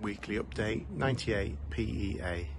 Weekly Update 98 PEA.